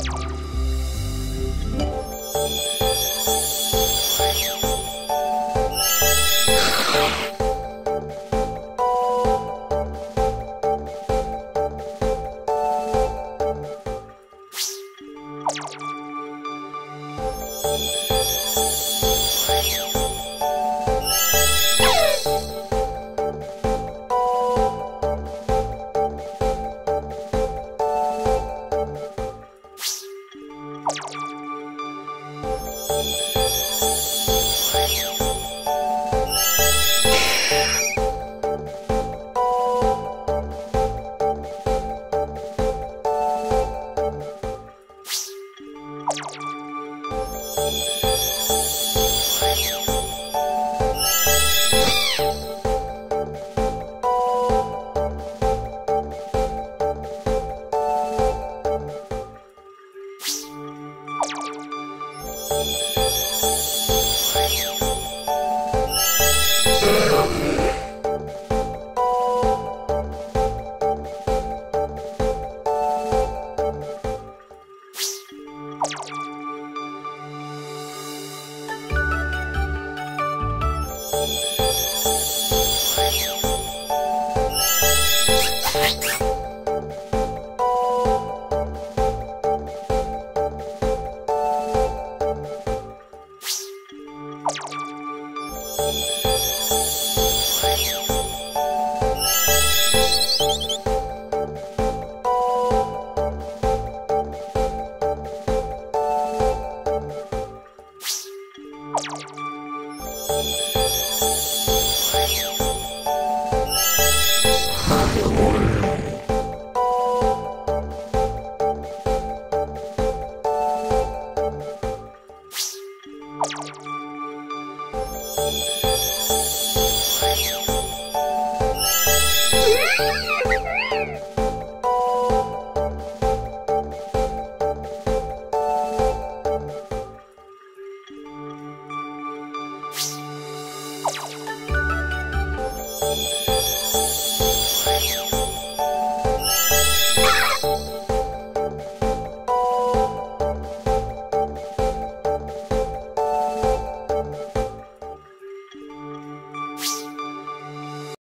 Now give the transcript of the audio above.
you Bye. you thank you